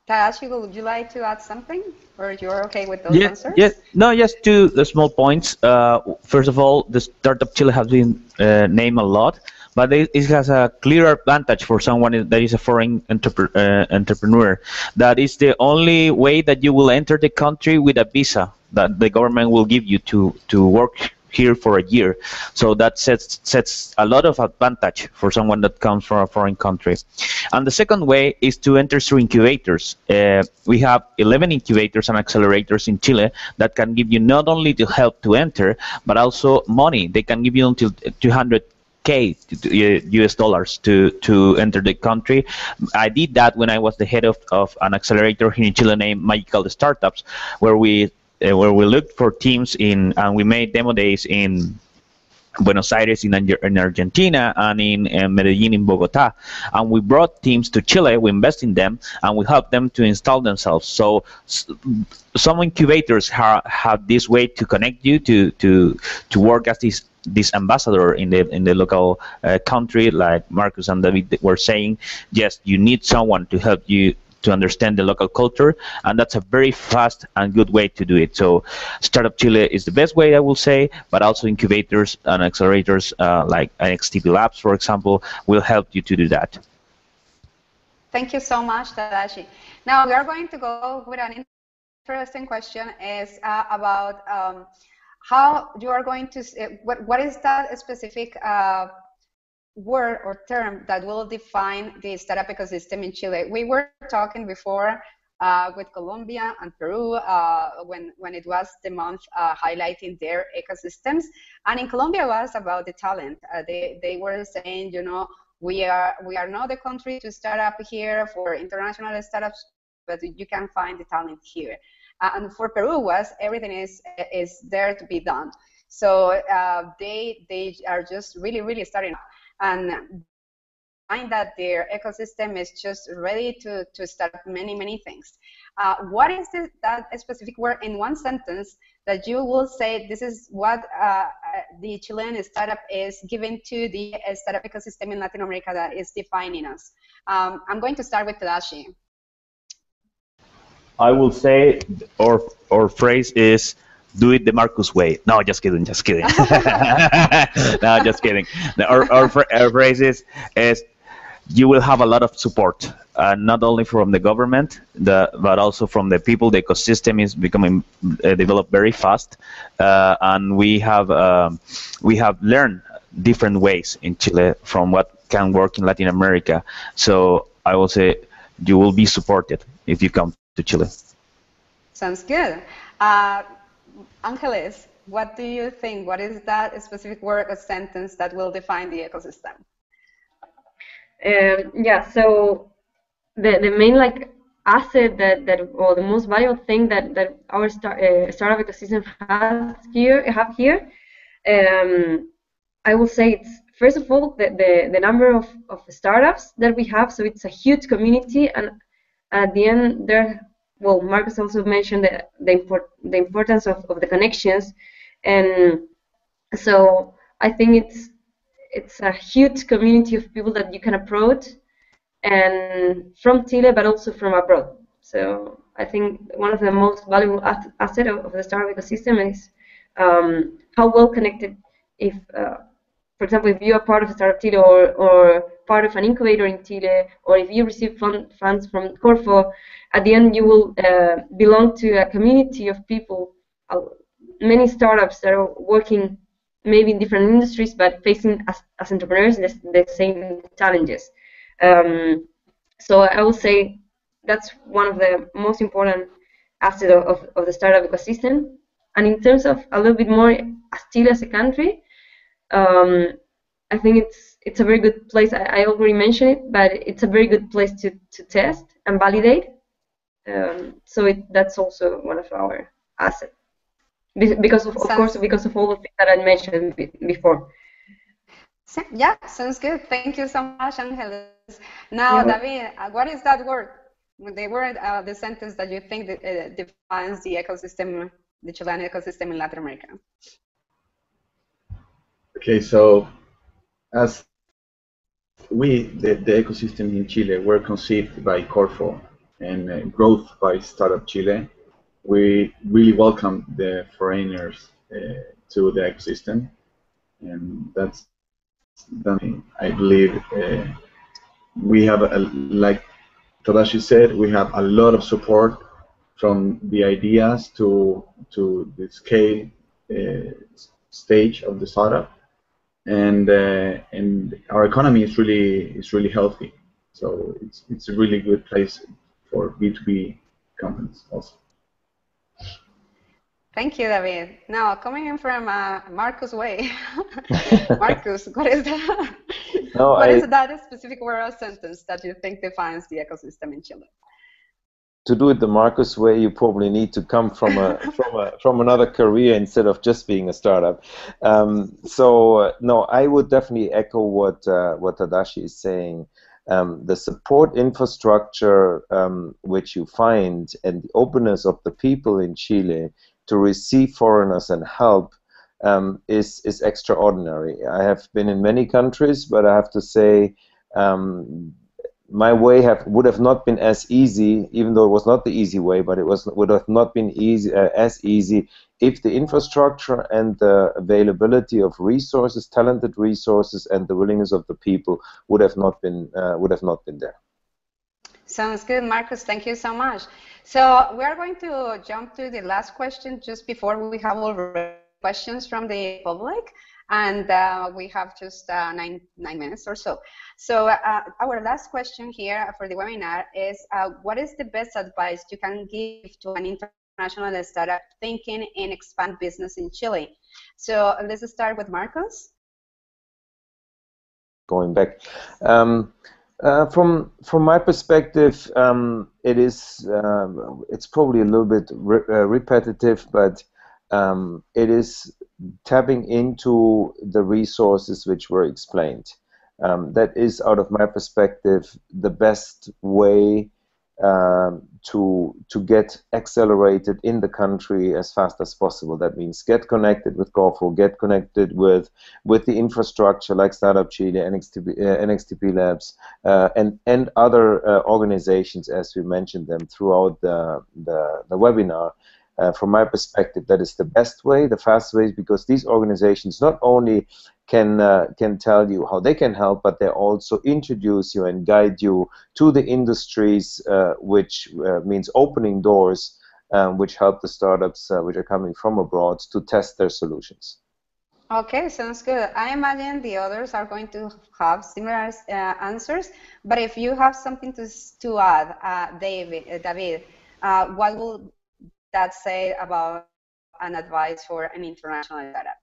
Tadashi, would you like to add something, or you're okay with those yeah, answers? Yeah, no, just two uh, small points. Uh, first of all, the Startup Chile has been uh, named a lot, but it, has a clear advantage for someone that is a foreign uh, entrepreneur. That is the only way that you will enter the country with a visa that the government will give you to, to work here for a year. So that sets sets a lot of advantage for someone that comes from a foreign country. And the second way is to enter through incubators. Uh, we have 11 incubators and accelerators in Chile that can give you not only the help to enter, but also money. They can give you until 200 K US dollars to to enter the country. I did that when I was the head of, of an accelerator here in Chile named Magical Startups, where we uh, where we looked for teams in and we made demo days in Buenos Aires in, in Argentina and in uh, Medellin in Bogota. And we brought teams to Chile, we invest in them, and we help them to install themselves. So some incubators ha have this way to connect you to, to, to work as this this ambassador in the in the local uh, country, like Marcus and David were saying. Yes, you need someone to help you to understand the local culture, and that's a very fast and good way to do it. So, Startup Chile is the best way, I will say, but also incubators and accelerators uh, like NXTP Labs, for example, will help you to do that. Thank you so much, Tadashi. Now we are going to go with an interesting question is uh, about um, how you are going to, uh, what, what is that specific uh, word or term that will define the startup ecosystem in Chile. We were talking before uh, with Colombia and Peru uh, when, when it was the month uh, highlighting their ecosystems. And in Colombia was about the talent. Uh, they, they were saying, you know, we are, we are not the country to start up here for international startups, but you can find the talent here. Uh, and for Peru was everything is, is there to be done. So uh, they, they are just really, really starting up and find that their ecosystem is just ready to, to start many, many things. Uh, what is the, that specific word in one sentence that you will say this is what uh, the Chilean startup is giving to the startup ecosystem in Latin America that is defining us? Um, I'm going to start with Tadashi. I will say, or, or phrase is do it the Marcus way. No, just kidding, just kidding. no, just kidding. Our, our, our phrase is, is you will have a lot of support, uh, not only from the government, the, but also from the people. The ecosystem is becoming uh, developed very fast, uh, and we have um, we have learned different ways in Chile from what can work in Latin America. So I will say you will be supported if you come to Chile. Sounds good. Uh, Angeles, what do you think? What is that specific word or sentence that will define the ecosystem? Um, yeah, so the, the main like asset that, that or the most valuable thing that, that our start, uh, startup ecosystem has here have here, um, I will say it's first of all, the, the, the number of, of startups that we have. So it's a huge community, and at the end, there, well, Marcus also mentioned the, the, import, the importance of, of the connections. And so I think it's it's a huge community of people that you can approach, and from Chile, but also from abroad. So I think one of the most valuable assets of, of the startup ecosystem is um, how well connected if uh, for example, if you are part of a startup Chile or, or part of an incubator in Chile, or if you receive fund, funds from Corfo, at the end you will uh, belong to a community of people, uh, many startups that are working maybe in different industries, but facing as, as entrepreneurs the, the same challenges. Um, so I would say that's one of the most important aspects of, of, of the startup ecosystem. And in terms of a little bit more as Chile as a country, um, I think it's it's a very good place. I, I, already mentioned it, but it's a very good place to, to test and validate. Um, so it, that's also one of our assets, because of, of course because of all the things that I mentioned before. Yeah, sounds good. Thank you so much, Angeles. Now, yeah. David, uh, what is that word? The word, uh, the sentence that you think that, uh, defines the ecosystem, the Chilean ecosystem in Latin America? Okay, so as we, the, the ecosystem in Chile, were conceived by Corfo and uh, growth by Startup Chile, we really welcome the foreigners uh, to the ecosystem, and that's that I believe uh, we have, a, like Tadashi said, we have a lot of support from the ideas to to the scale uh, stage of the startup and uh, and our economy is really is really healthy. So it's it's a really good place for B2B companies also. Thank you, David. Now, coming in from uh, Marcus Way, Marcus, what is that? No, what I, is that specific word or sentence that you think defines the ecosystem in Chile? To do it the Marcus way, you probably need to come from a from a from another career instead of just being a startup. Um, so uh, no, I would definitely echo what uh, what Tadashi is saying. Um, the support infrastructure um, which you find and the openness of the people in Chile to receive foreigners and help um, is is extraordinary. I have been in many countries, but I have to say um, my way have would have not been as easy, even though it was not the easy way, but it was would have not been easy uh, as easy if the infrastructure and the availability of resources, talented resources, and the willingness of the people would have not been uh, would have not been there. Sounds good, Marcus. Thank you so much. So we are going to jump to the last question just before we have all questions from the public and uh, we have just uh, nine, nine minutes or so. So uh, our last question here for the webinar is, uh, what is the best advice you can give to an international startup thinking in expand business in Chile? So let's start with Marcos. Going back. Um, uh, from from my perspective, um, it is uh, it's probably a little bit re repetitive, but um, it is tapping into the resources which were explained. Um, that is, out of my perspective, the best way um, to to get accelerated in the country as fast as possible. That means get connected with Corfo, get connected with with the infrastructure like Startup Chile, NXTP, uh, NXTP Labs, uh, and and other uh, organizations as we mentioned them throughout the the, the webinar. Uh, from my perspective, that is the best way, the fast way, because these organizations not only can uh, can tell you how they can help, but they also introduce you and guide you to the industries, uh, which uh, means opening doors, um, which help the startups uh, which are coming from abroad to test their solutions. Okay, sounds good. I imagine the others are going to have similar uh, answers, but if you have something to to add, David, David, what will that say about an advice for an international startup?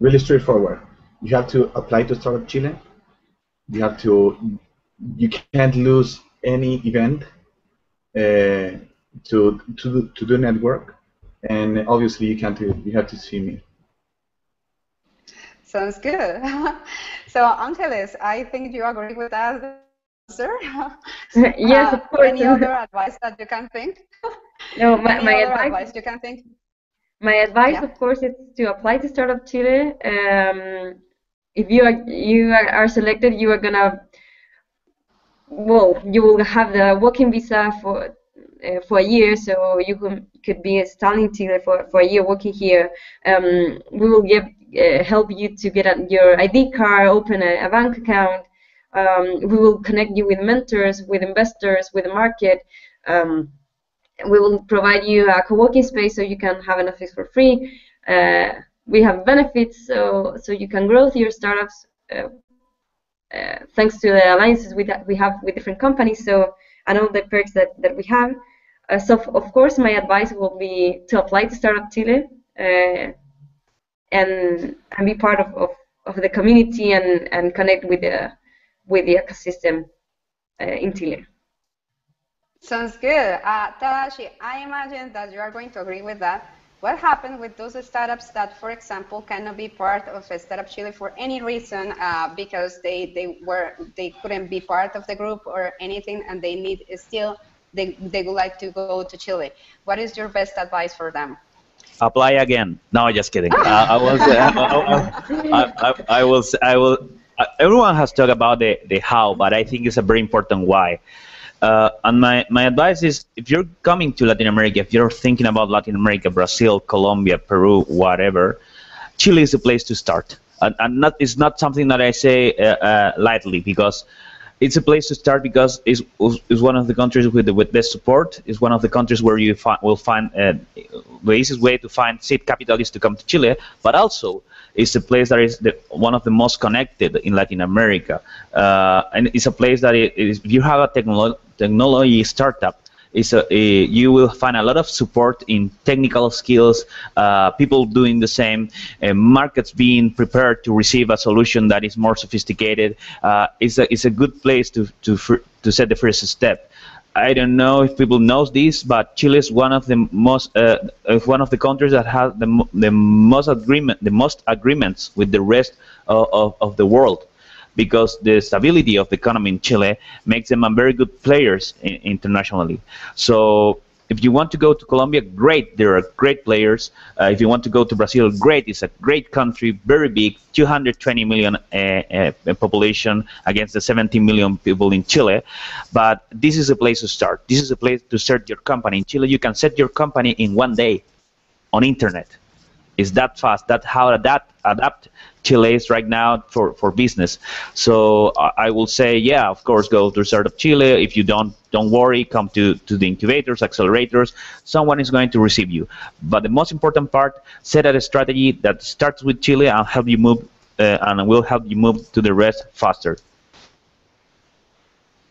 Really straightforward. You have to apply to Startup Chile. You have to. You can't lose any event uh, to to to the network, and obviously you can't. You have to see me. Sounds good. so, Angeles, I think you agree with that answer. yes, uh, of course. Any other advice that you can think? No, my, my advice, advice you can think? my advice, Yeah. of course, is to apply to Startup Chile. Um, if you are you are, selected, you are gonna well, you will have the working visa for uh, for a year, so you could, could be studying Chile for, for a year working here. Um, we will give uh, help you to get a, your ID card, open a, a bank account. Um, we will connect you with mentors, with investors, with the market. Um, we will provide you a co-working space so you can have an office for free. Uh, we have benefits so so you can grow your startups uh, uh, thanks to the alliances we, that we have with different companies. So and all the perks that, that we have. Uh, so of course, my advice will be to apply to Startup Chile uh, and and be part of, of, of the community and, and connect with the with the ecosystem uh, in Chile. Sounds good. Uh, Tadashi, I imagine that you are going to agree with that. What happened with those startups that, for example, cannot be part of a Startup Chile for any reason uh, because they, they were they couldn't be part of the group or anything, and they need still they, they would like to go to Chile. What is your best advice for them? Apply again. No, just kidding. Uh, I was, uh, I, I, I will, I will. Everyone has talked about the, the how, but I think it's a very important why. Uh, and my, my advice is if you're coming to Latin America, if you're thinking about Latin America, Brazil, Colombia, Peru, whatever, Chile is a place to start. And, and not, it's not something that I say uh, uh, lightly because it's a place to start because it's, it's one of the countries with the with best support. It's one of the countries where you fi- will find uh, the easiest way to find seed capital is to come to Chile, but also it's a place that is the, one of the most connected in Latin America, uh, and it's a place that it is, if you have a technolo- technology startup, is a, you will find a lot of support in technical skills, uh, people doing the same, uh, markets being prepared to receive a solution that is more sophisticated. Uh, it's, a, it's a good place to, to, to set the first step. I don't know if people know this, but Chile is one of the most uh, one of the countries that has the, the most agreement the most agreements with the rest of, of, of the world because the stability of the economy in Chile makes them a very good players internationally. So if you want to go to Colombia, great, there are great players. Uh, if you want to go to Brazil, great, it's a great country, very big, 220 million uh, uh, population against the 17 million people in Chile. But this is a place to start. This is a place to start your company. In Chile, you can set your company in one day on internet. It's that fast. That how adapt adapt Chile is right now for, for business. So I will say, yeah, of course, go to Startup Chile. If you don't, don't worry. Come to, to the incubators, accelerators. Someone is going to receive you. But the most important part, set a strategy that starts with Chile and help you move, uh, and will help you move to the rest faster.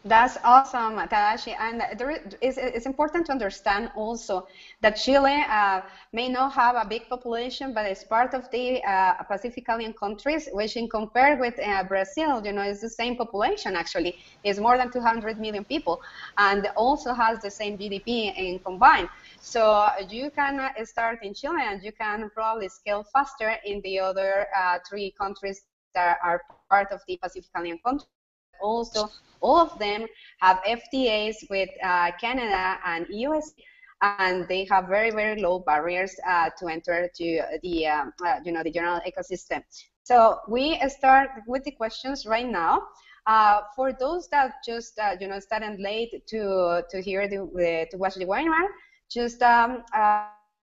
That's awesome, Tadashi. And there is, it's important to understand also that Chile uh, may not have a big population, but it's part of the uh, Pacific countries, which in compared with uh, Brazil, you know, it's the same population actually. It's more than 200 million people and also has the same GDP in combined. So you can uh, start in Chile and you can probably scale faster in the other uh, three countries that are part of the Pacific countries also all of them have FTAs with uh, Canada and US, and they have very very low barriers uh, to enter to the um, uh, you know the general ecosystem. So we start with the questions right now. Uh, for those that just uh, you know started late to to hear the to watch the webinar, just um, uh,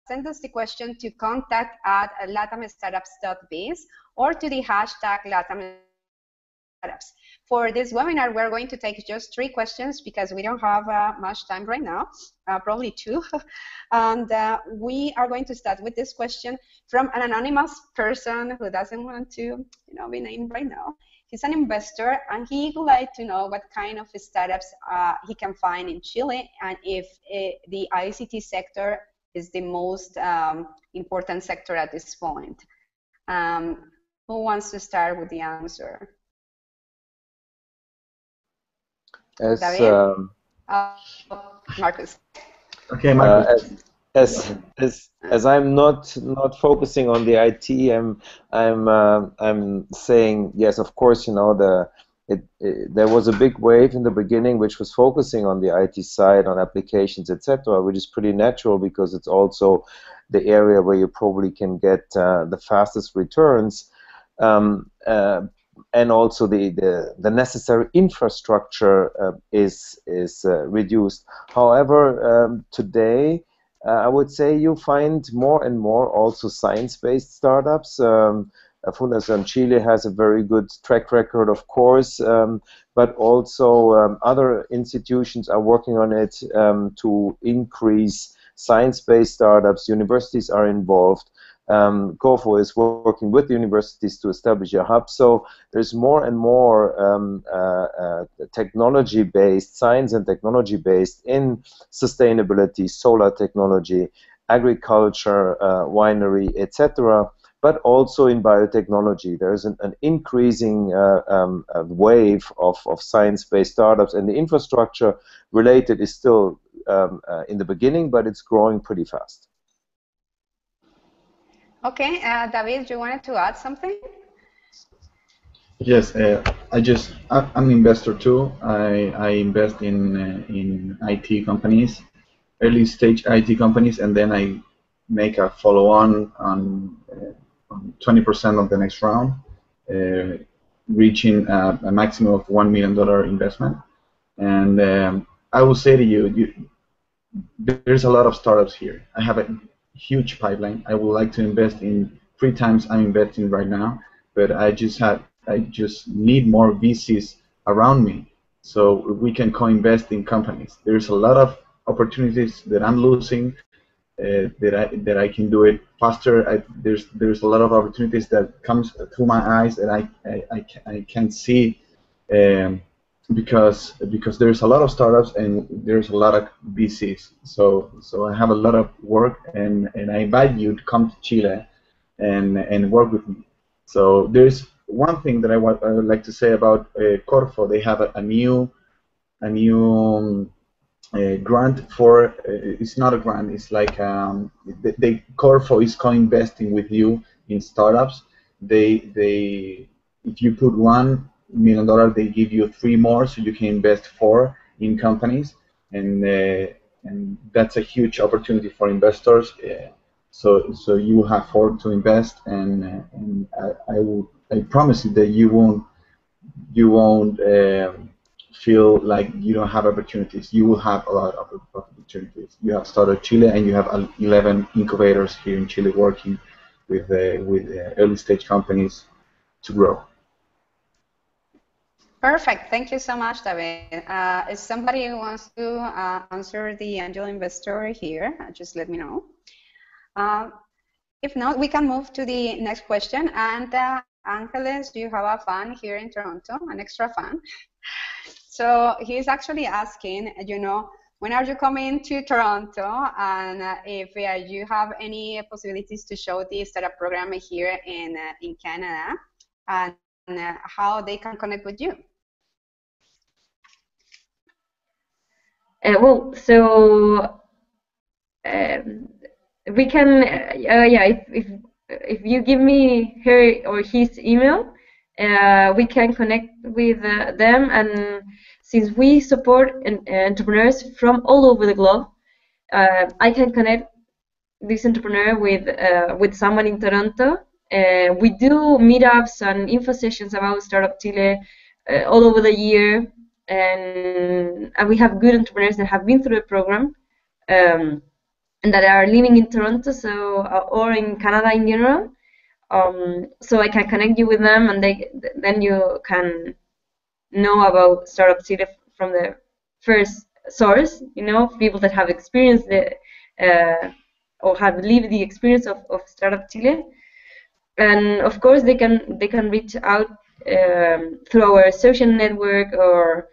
send us the question to contact at latamstartups.biz or to the hashtag latamstartups. For this webinar, we're going to take just three questions because we don't have uh, much time right now, uh, probably two. and uh, we are going to start with this question from an anonymous person who doesn't want to you know, be named right now. He's an investor and he would like to know what kind of startups uh, he can find in Chile and if uh, the ICT sector is the most um, important sector at this point. Um, who wants to start with the answer? As, David? um, Uh, Marcus. Okay, uh, Marcus. as, as as as I'm not not focusing on the IT, I'm I'm uh, I'm saying yes, of course, you know the it, it, there was a big wave in the beginning which was focusing on the IT side, on applications, etc., which is pretty natural because it's also the area where you probably can get uh, the fastest returns. Um, uh, and also the, the, the necessary infrastructure uh, is is uh, reduced. However, um, today uh, I would say you find more and more also science-based startups. Um, Fundación Chile has a very good track record, of course, um, but also um, other institutions are working on it um, to increase science-based startups. Universities are involved. Um, is working with universities to establish a hub. So there's more and more um, uh, uh, technology-based, science and technology-based in sustainability, solar technology, agriculture, uh, winery, etc but also in biotechnology. There's an, an increasing uh, um, wave of, of science-based startups, and the infrastructure related is still um, uh, in the beginning, but it's growing pretty fast. Okay, uh, David, you wanted to add something? Yes, uh, I just I'm an investor too. I, I invest in uh, in IT companies, early stage IT companies, and then I make a follow on on 20% of the next round, uh, reaching a, a, maximum of one million dollar investment. And um, I will say to you, you, there's a lot of startups here. I have a huge pipeline. I would like to invest in three times I'm investing right now, but I just have I just need more VCs around me so we can co-invest in companies. There's a lot of opportunities that I'm losing uh, that I that I can do it faster. I, there's there's a lot of opportunities that comes through my eyes that I I, I, I can't see um, because because there's a lot of startups and there's a lot of VCs. So so I have a lot of work and, and I invite you to come to Chile and and work with me. So there's one thing that I, want, I would like to say about uh, Corfo. They have a, a new a new um, a grant for uh, it's not a grant it's like um, the, the Corfo is co-investing with you in startups they they if you put one million dollar they give you three more so you can invest four in companies and uh, and that's a huge opportunity for investors uh, so so you have four to invest and uh, and I, I will I promise you that you won't you won't um, feel like you don't have opportunities. You will have a lot of opportunities. You have Startup Chile, and you have 11 incubators here in Chile working with uh, with uh, early stage companies to grow. Perfect. Thank you so much, David. Uh, if somebody who wants to uh, answer the angel investor here, uh, just let me know. Uh, if not, we can move to the next question. And Angeles, do you have a fan here in Toronto, an extra fan? So he's actually asking, you know, when are you coming to Toronto and uh, if uh, you have any possibilities to show the startup program here in, uh, in Canada and uh, how they can connect with you. Uh, well, so um, we can, uh, yeah, if, if, if you give me her or his email, uh, we can connect with uh, them. And since we support entrepreneurs from all over the globe uh, I can connect this entrepreneur with uh, with someone in Toronto. Uh, we do meetups and info sessions about Startup Chile uh, all over the year and, and we have good entrepreneurs that have been through the program um, and that are living in Toronto so or in Canada in general um, so I can connect you with them, and they then you can know about Startup Chile from the first source. You know, people that have experienced the uh, or have lived the experience of, of Startup Chile, and of course they can they can reach out um, through our social network or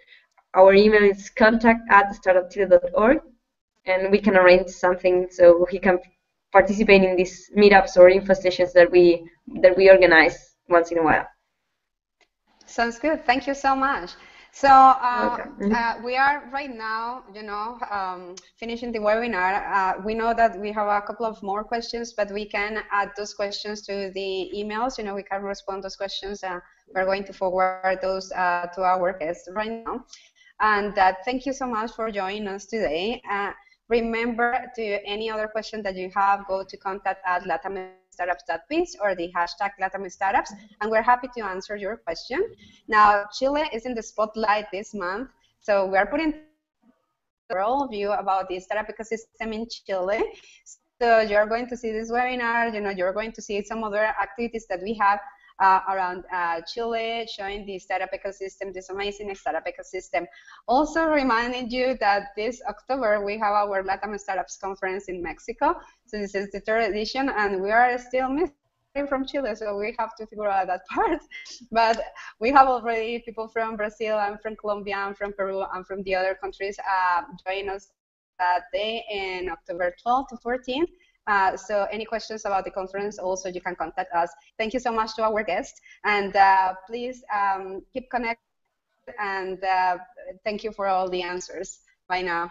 our email is contact at startupchile.org and we can arrange something so he can participate in these meetups or info sessions that we that we organize once in a while. Sounds good. Thank you so much. So uh, okay. uh, we are right now, you know, um, finishing the webinar. Uh, we know that we have a couple of more questions, but we can add those questions to the emails. You know, we can respond those questions. Uh, we're going to forward those uh, to our guests right now. And uh, thank you so much for joining us today. remember, to any other question that you have, go to contact at latam startups.biz or the hashtag Latam Startups, and we're happy to answer your question. Now, Chile is in the spotlight this month, so we are putting world view about the startup ecosystem in Chile. So you're going to see this webinar, you know, you're going to see some other activities that we have uh, around uh, Chile, showing the startup ecosystem, this amazing startup ecosystem. Also reminding you that this October we have our Latam Startups Conference in Mexico. So this is the third edition, and we are still missing from Chile, so we have to figure out that part. But we have already people from Brazil and from Colombia and from Peru and from the other countries uh, join us that day in October 12 to 14. Uh, so any questions about the conference, also you can contact us. Thank you so much to our guests, and uh, please um, keep connected, and uh, thank you for all the answers. Bye now.